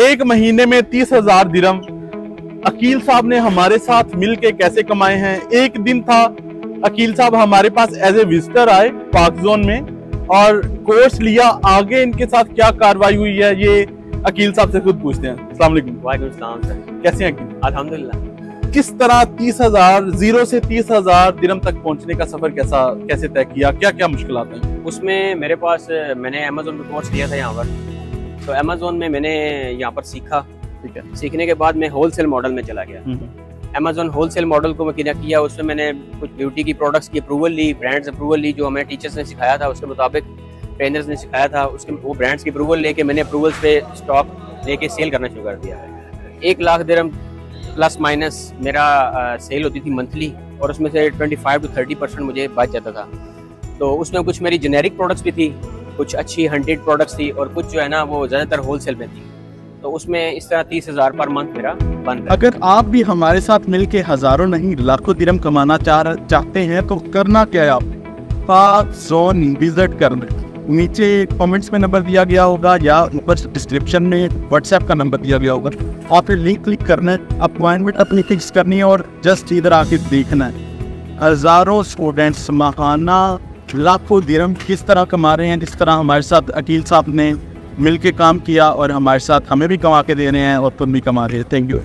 एक महीने में तीस हज़ार दिरम। अकील साहब ने हमारे साथ मिल के कैसे कमाए हैं? एक दिन था अकील साहब हमारे पास एज ए विजिटर आए पार्क जोन में और कोर्स लिया। आगे इनके साथ क्या कार्रवाई हुई है ये अकील साहब से खुद पूछते हैं। वालेकुम। सर। कैसे हैं अकील? अल्हम्दुलिल्लाह। किस तरह तीस हज़ार ज़ीरो से तीस हज़ार दिरम तक पहुँचने का सफ़र कैसा कैसे तय किया? क्या क्या मुश्किल हैं? उसमें मेरे पास मैंने अमेजोन पे कोर्स लिया था यहाँ पर। तो अमेजोन में मैंने यहाँ पर सीखा। ठीक है। सीखने के बाद मैं होलसेल मॉडल में चला गया। अमेजोन होलसेल मॉडल को मैं क्या किया उसमें मैंने कुछ ब्यूटी की प्रोडक्ट्स की अप्रूवल ली ब्रांड्स अप्रूवल ली जो हमें टीचर्स ने सिखाया था उसके मुताबिक ट्रेनर्स ने सिखाया था उसके वो ब्रांड्स की अप्रूवल लेके मैंने अप्रूवल्स पे स्टॉक लेके सेल करना शुरू कर दिया। एक लाख दिरम प्लस माइनस मेरा सेल होती थी मंथली और उसमें से twenty five to thirty percent मुझे बच जाता था। तो उसमें कुछ मेरी जेनेरिक प्रोडक्ट्स भी थी कुछ अच्छी हंड्रेड प्रोडक्ट्स थी और कुछ जो है ना वो ज़्यादातर होलसेल में थी। तो उसमें इस तरह तीस हज़ार पर मंथ मेरा बन रहा अगर आप भी हमारे साथ मिलके हज़ारों नहीं, लाखों दिरम कमाना चाह चाहते हैं तो करना क्या है आप? जोन विज़िट कर नीचे कमेंट्स में नंबर दिया गया होगा या ऊपर डिस्क्रिप्शन में व्हाट्सएप का नंबर दिया गया होगा। और फिर लिंक क्लिक करना है अपॉइंटमेंट अपनी फिक्स करनी है और जस्ट इधर आके देखना है। हज़ारों स्टूडेंट्स महाना लाखों दिरम किस तरह कमा रहे हैं, जिस तरह हमारे साथ अकील साहब ने मिल के काम किया और हमारे साथ हमें भी कमा के दे रहे हैं और तुम भी कमा रहे हैं। Thank you